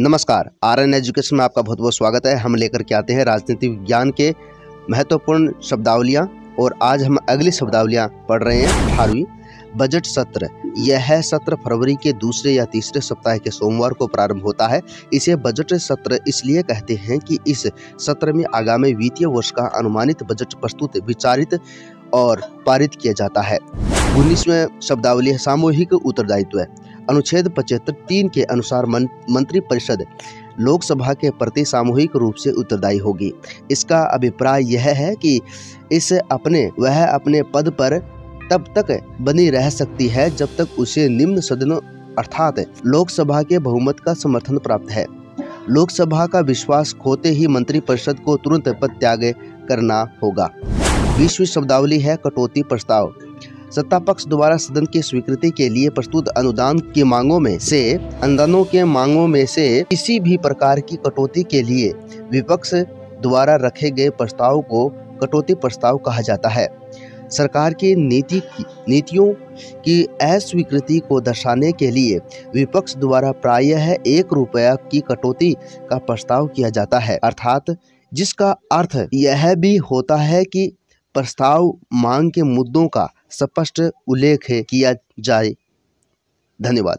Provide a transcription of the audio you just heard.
नमस्कार are an education में आपका बहुत बहुत स्वागत है। हम लेकर के आते हैं राजनीति विज्ञान के महत्वपूर्ण शब्दावलियाँ और आज हम अगली शब्दावलियाँ पढ़ रहे हैं अठारहवीं बजट सत्र। यह सत्र फरवरी के दूसरे या तीसरे सप्ताह के सोमवार को प्रारंभ होता है। इसे बजट सत्र इसलिए कहते हैं कि इस सत्र में आगामी वित्तीय वर्ष का अनुमानित बजट प्रस्तुत, विचारित और पारित किया जाता है। उन्नीसवें शब्दावली सामूहिक उत्तरदायित्व। है अनुच्छेद पचहत्तर तीन के अनुसार मन, मंत्री परिषद लोकसभा के प्रति सामूहिक रूप से उत्तरदायी होगी। इसका अभिप्राय यह है कि इस अपने वह अपने पद पर तब तक बनी रह सकती है जब तक उसे निम्न सदनों अर्थात लोकसभा के बहुमत का समर्थन प्राप्त है। लोकसभा का विश्वास खोते ही मंत्रिपरिषद को तुरंत पद त्याग करना होगा। विश्व शब्दावली है कटौती प्रस्ताव। सत्ता पक्ष द्वारा सदन की स्वीकृति के लिए प्रस्तुत अनुदान की मांगों में से, अनुदानों के मांगों में से किसी भी प्रकार की कटौती के लिए विपक्ष द्वारा रखे गए प्रस्ताव को कटौती प्रस्ताव कहा जाता है। सरकार की नीति नीतियों की अस्वीकृति को दर्शाने के लिए विपक्ष द्वारा प्रायः एक रुपया की कटौती का प्रस्ताव किया जाता है। अर्थात, जिसका अर्थ यह भी होता है कि प्रस्ताव मांग के मुद्दों का स्पष्ट उल्लेख किया जाए। धन्यवाद।